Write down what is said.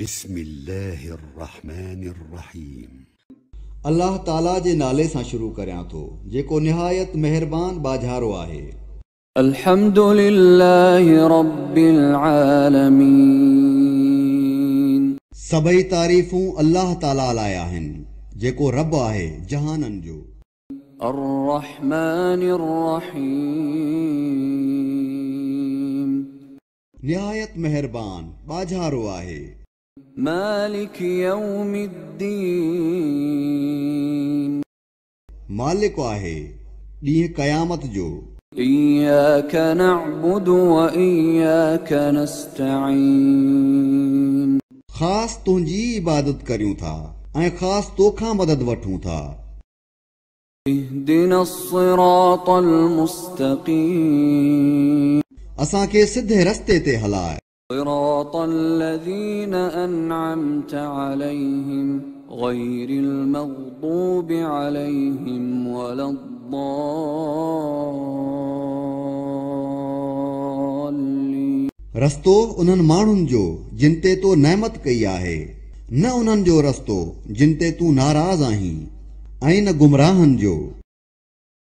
بسم الله الرحمن الرحيم अलाह ताला जे नाले सां शुरू करियां थो जेको निहायत महिरबान बाझारो आहे الحمد لله رب العالمين सभई तारीफ़ूं अलाह ताला लाइ आहिनि जेको रब आहे जहाननि जो الرحمن الرحيم निहायत महिरबान बाझारो आहे مالك يوم الدين. مالك آهي ليه قيامت جو إياك نعبد وإياك نستعين. خاص تنهنجي عبادت ڪريون ٿا ۽ خاص توکان مدد وٺون ٿا اهدنا الصراط المستقيم اسان کي سڌي رستي تي هلائي صراط الذين أنعمت عليهم غير المغضوب عليهم ولا الضالين रस्तो उन्हनि माण्हुनि जो जिन ते तो नेमत कई आहे न उन्हनि जो रस्तो जिन ते तूं नाराज़ आहीं ऐं न गुमराहनि जो